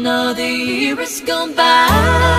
Another year has gone by.